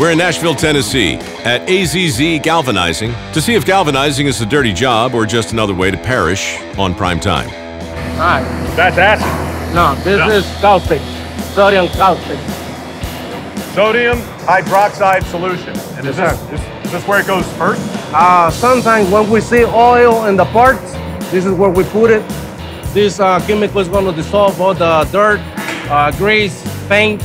We're in Nashville, Tennessee at AZZ Galvanizing to see if galvanizing is a dirty job or just another way to perish on prime time. All right. That's acid. No, this No. is caustic, sodium caustic. Sodium hydroxide solution. And is Yes, this, is, is this where it goes first? Uh, sometimes when we see oil in the parts, this is where we put it. This uh, chemical is going to dissolve all the dirt, uh, grease, paint,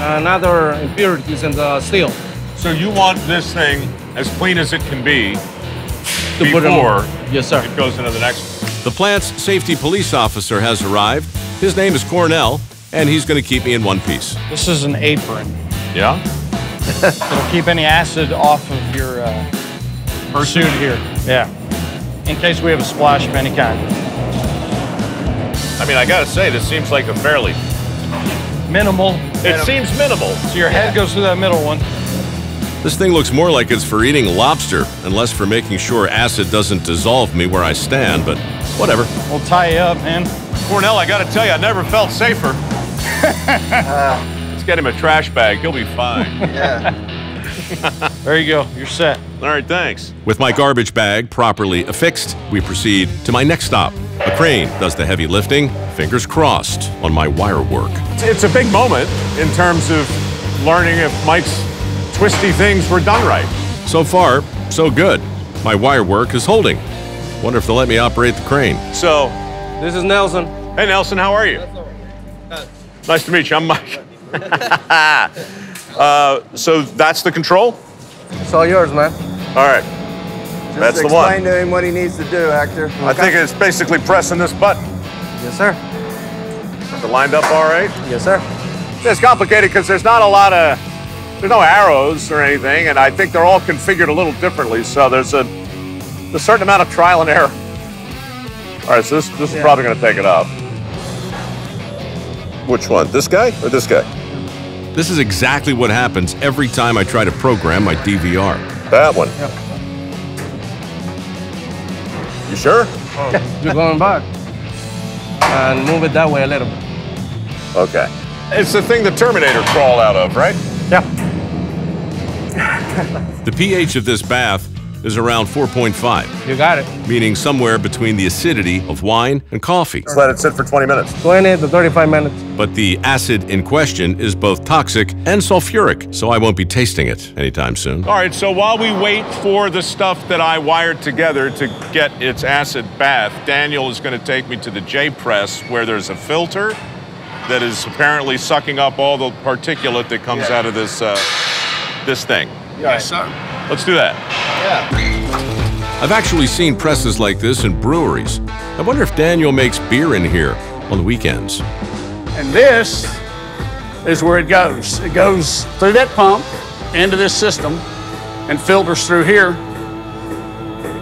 and other impurities in the steel. So you want this thing as clean as it can be To put it on- before Yes, sir. it goes into the next one. The plant's safety police officer has arrived. His name is Cornell, and he's going to keep me in one piece. This is an apron. Yeah? It'll keep any acid off of your uh, pursuit here. Yeah. In case we have a splash of any kind. I mean, I gotta say, this seems like a fairly. Minimal. It seems minimal. So your head goes through that middle one. This thing looks more like it's for eating lobster unless for making sure acid doesn't dissolve me where I stand, but whatever. We'll tie you up, man. Cornell, I gotta tell you, I never felt safer. Uh. Let's get him a trash bag. He'll be fine. There you go. You're set. All right, thanks. With my garbage bag properly affixed, we proceed to my next stop. A crane does the heavy lifting, fingers crossed on my wire work. It's a big moment in terms of learning if Mike's twisty things were done right. So far, so good. My wire work is holding. Wonder if they'll let me operate the crane. So, This is Nelson. hey Nelson, how are you? Nice to meet you. I'm Mike. uh, so that's the control? It's all yours, man. All right. Just That's the one. explain one. to him what he needs to do, Hector. I think it's basically pressing this button. Yes, sir. Is it lined up all right? Yes, sir. It's complicated because there's not a lot of, there's no arrows or anything, and I think they're all configured a little differently. So there's a, a certain amount of trial and error. All right, so this, this is probably going to take it up. Which one? This guy or this guy? This is exactly what happens every time I try to program my DVR. That one. Yep. You sure? Oh, you're going back. And move it that way a little bit. Okay. It's the thing the Terminator crawled out of, right? Yeah. The pH of this bath is around 4.5, You got it. meaning somewhere between the acidity of wine and coffee. Let's let it sit for 20 minutes. 20 to 35 minutes. But the acid in question is both toxic and sulfuric, so I won't be tasting it anytime soon. All right, so while we wait for the stuff that I wired together to get its acid bath, Daniel is going to take me to the J Press where there's a filter that is apparently sucking up all the particulate that comes out of this uh, this thing. Yes, sir. Let's do that. I've actually seen presses like this in breweries. I wonder if Daniel makes beer in here on the weekends. And this is where it goes. It goes through that pump into this system and filters through here.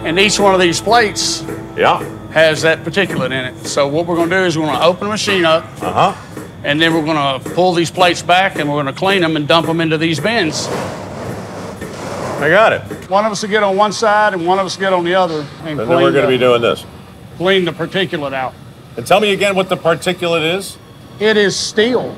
And each one of these plates Yeah. has that particulate in it. So what we're going to do is we're going to open the machine up, Uh huh. and then we're going to pull these plates back, and we're going to clean them and dump them into these bins. I got it. One of us will get on one side, and one of us get on the other, and, And then we're going to be doing this. clean the particulate out. And tell me again what the particulate is. It is steel.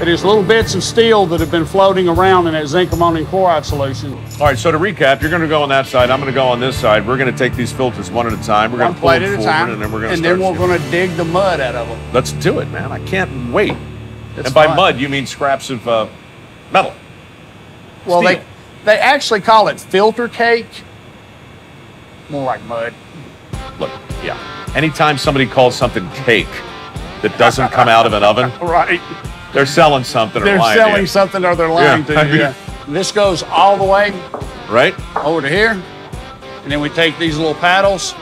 It is little bits of steel that have been floating around in that zinc ammonium chloride solution. All right, so to recap, you're going to go on that side. I'm going to go on this side. We're going to take these filters one at a time. We're going to pull them at a forward, time, and then we're going to and then we're going to dig the mud out of them. Let's do it, man. I can't wait. It's and by fun. mud, you mean scraps of uh, metal. Well, Steel. they they actually call it filter cake. More like mud. Look, yeah. Anytime somebody calls something cake that doesn't come out of an oven, Right. they're selling something. or They're lying to selling you, something or they're lying Yeah, to you. yeah. This goes all the way right? over to here, and then we take these little paddles,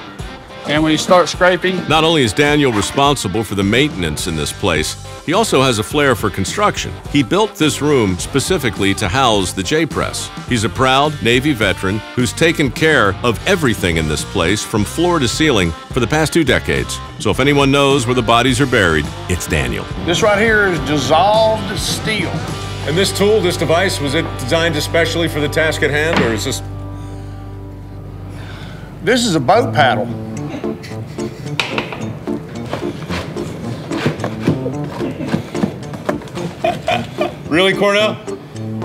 and when you start scraping, Not only is Daniel responsible for the maintenance in this place, he also has a flair for construction. He built this room specifically to house the J Press. He's a proud Navy veteran who's taken care of everything in this place from floor to ceiling for the past two decades. So if anyone knows where the bodies are buried, it's Daniel. this right here is dissolved steel. And this tool, this device, was it designed especially for the task at hand, or is this? This is a boat paddle. Really, Cornell?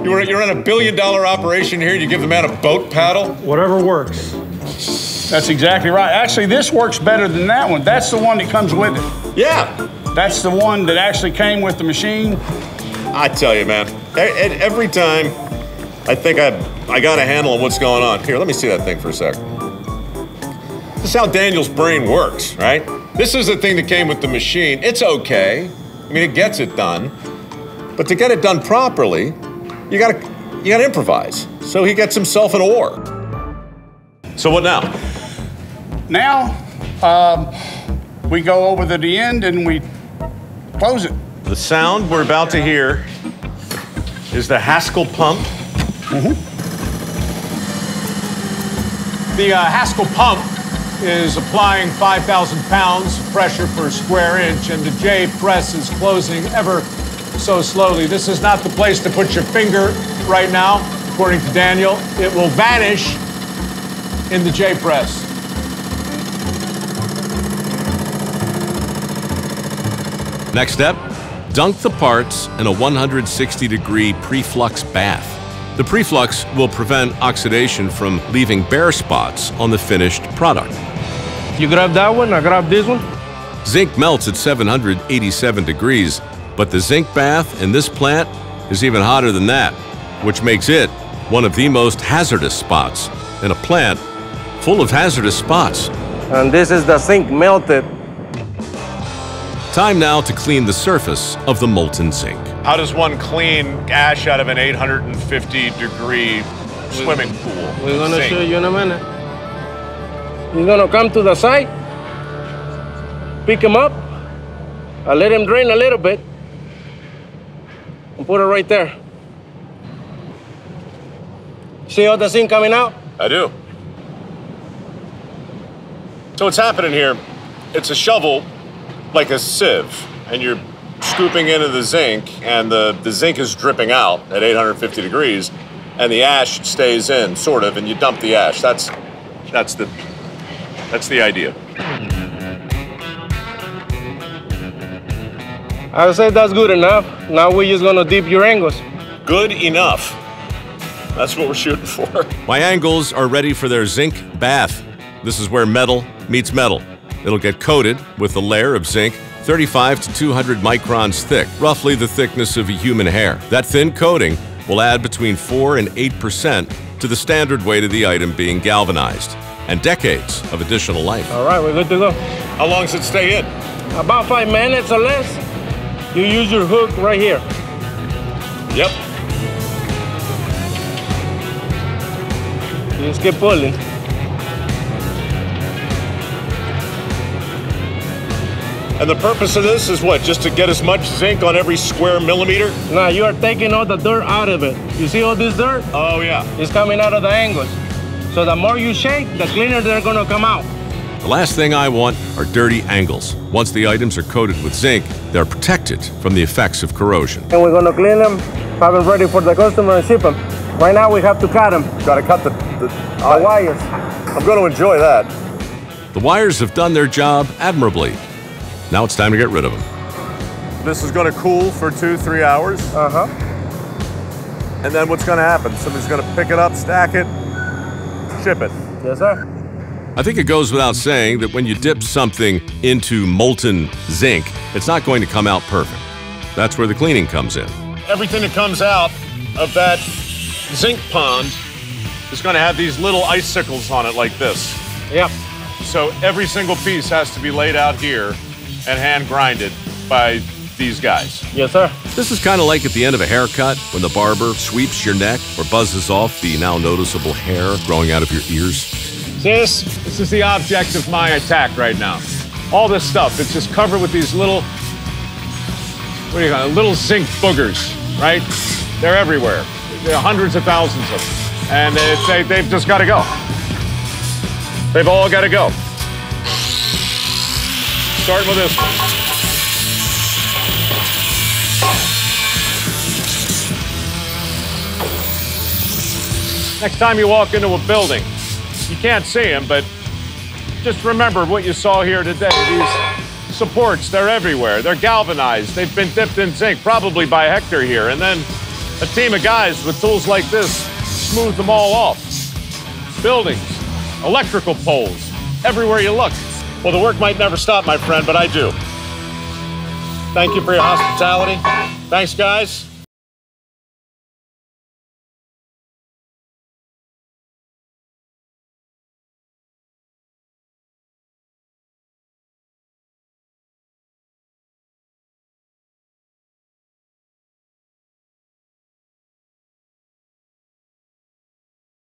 You were, you're in a billion dollar operation here and you give the man a boat paddle? Whatever works. That's exactly right. Actually, this works better than that one. That's the one that comes with it. Yeah. That's the one that actually came with the machine. I tell you, man, every time I think I, I got a handle on what's going on. Here, let me see that thing for a sec. This is how Daniel's brain works, right? This is the thing that came with the machine. It's okay. I mean, it gets it done. But to get it done properly, you gotta, you gotta improvise. So he gets himself an oar. So what now? Now, um, we go over to the end and we close it. The sound we're about to hear is the Haskel pump. The uh, Haskel pump is applying 5,000 pounds of pressure per square inch, and the J press is closing ever so slowly. This is not the place to put your finger right now, according to Daniel. It will vanish in the J press. Next step dunk the parts in a 160 degree preflux bath. The preflux will prevent oxidation from leaving bare spots on the finished product. You grab that one, I grab this one. Zinc melts at 787 degrees, but the zinc bath in this plant is even hotter than that, which makes it one of the most hazardous spots in a plant full of hazardous spots. And this is the zinc melted. Time now to clean the surface of the molten zinc. How does one clean ash out of an 850 degree swimming pool? We're gonna Sink. show you in a minute. You're gonna come to the site, pick them up, I let them drain a little bit, and put it right there. See all the zinc coming out? I do. So what's happening here? It's a shovel like a sieve, and you're scooping into the zinc, and the, the zinc is dripping out at 850 degrees, and the ash stays in, sort of, and you dump the ash. That's that's the that's the idea. I would say that's good enough. Now we're just gonna dip your angles. Good enough. That's what we're shooting for. My angles are ready for their zinc bath. This is where metal meets metal. It'll get coated with a layer of zinc 35 to 200 microns thick, roughly the thickness of a human hair. That thin coating will add between 4 and 8% to the standard weight of the item being galvanized, and decades of additional life. All right, we're good to go. How long does it stay in? About five minutes or less. You use your hook right here. Yep. You just keep pulling. And the purpose of this is what? Just to get as much zinc on every square millimeter? Now you are taking all the dirt out of it. You see all this dirt? Oh yeah. It's coming out of the angles. So the more you shake, the cleaner they're gonna come out. The last thing I want are dirty angles. Once the items are coated with zinc, they're protected from the effects of corrosion. And we're gonna clean them, have them ready for the customer and ship them. Right now we have to cut them, Got to cut the. the the wires. I'm going to enjoy that. The wires have done their job admirably. Now it's time to get rid of them. This is going to cool for two, three hours, Uh-huh. and then what's going to happen? Somebody's going to pick it up, stack it, ship it. Yes, sir. I think it goes without saying that when you dip something into molten zinc, it's not going to come out perfect. That's where the cleaning comes in. Everything that comes out of that zinc pond is going to have these little icicles on it like this. Yep. So every single piece has to be laid out here and hand grinded by these guys. Yes, sir. This is kind of like at the end of a haircut when the barber sweeps your neck or buzzes off the now noticeable hair growing out of your ears. This, this is the object of my attack right now. All this stuff, it's just covered with these little, what do you call it, little zinc boogers, right? They're everywhere. There are hundreds of thousands of them. And it's, they, they've just got to go. They've all got to go. Starting with this one. Next time you walk into a building, you can't see them, but just remember what you saw here today. These supports, they're everywhere. They're galvanized. They've been dipped in zinc, probably by Hector here. And then A team of guys with tools like this smooth them all off. Buildings, electrical poles, everywhere you look. Well, the work might never stop, my friend, but I do. Thank you for your hospitality. Thanks, guys.